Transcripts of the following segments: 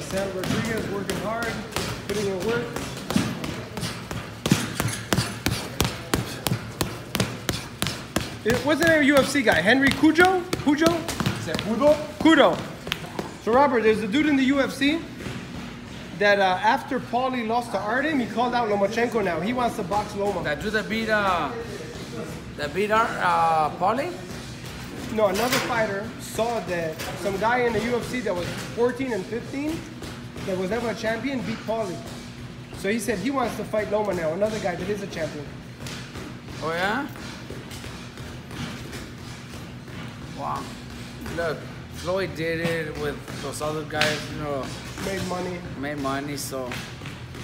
Sam Rodriguez working hard, putting in work. It wasn't a UFC guy, Henry Cujo? Cujo? Kudo? Kudo. So Robert, there's a dude in the UFC that uh, after Paulie lost to Artem, he called out Lomachenko now. He wants to box Loma. That dude that beat uh, that beat our uh, Paulie. No, another fighter saw that some guy in the UFC that was 14 and 15, that was never a champion, beat Paulie. So he said he wants to fight Loma now, another guy that is a champion. Oh yeah. Wow. Look, Floyd did it with those other guys. You know, Made money. made money. So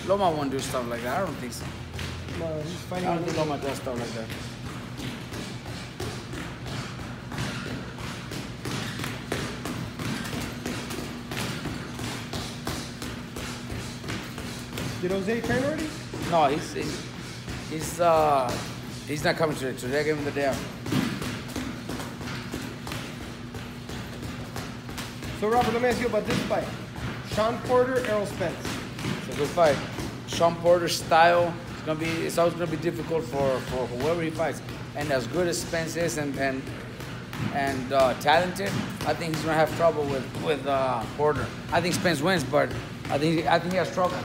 Loma won't do stuff like that. I don't think so. No, he's fighting. I don't think Loma does stuff like that. Did Jose train already? No, he's he's he's uh he's not coming today. Today I gave him the day off. So Robert, let me ask you about this fight. Sean Porter, Errol Spence. It's a good fight. Sean Porter's style is gonna be it's always gonna be difficult for, for whoever he fights. And as good as Spence is and and and uh, talented, I think he's gonna have trouble with with uh, Porter. I think Spence wins, but I think I think he has trouble.